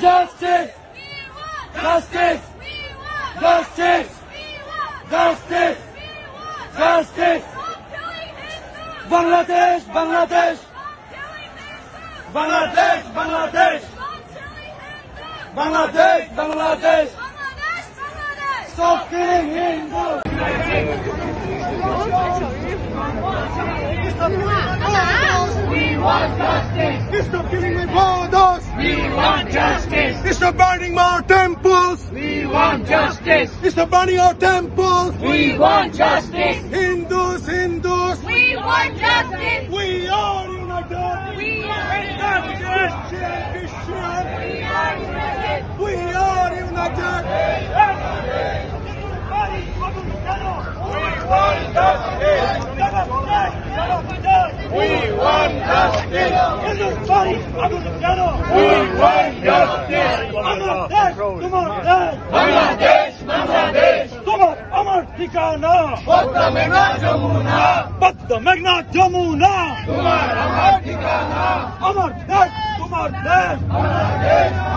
justice, justice, justice, justice. Justice! Bangladesh, Bangladesh, Bangladesh, Bangladesh, Bangladesh, Bangladesh. Stop killing Hindus. Bangladesh, Bangladesh. Stop killing my brothers! We want justice. Stop burning our temples! We want justice. Stop burning our temples! We want justice. Hindus, Hindus! We want justice. We are united! We are Christian, Christian! We are united. We are united! We want justice. Mari, aguzero. We want justice. Bangladesh, তোমার দেশ। বাংলাদেশ, বাংলাদেশ। তোমার আমার ঠিকানা। পদ্মা মেঘনা যমুনা। পদ্মা মেঘনা যমুনা। তোমার আমার ঠিকানা। আমার দেশ, তোমার দেশ। বাংলাদেশ।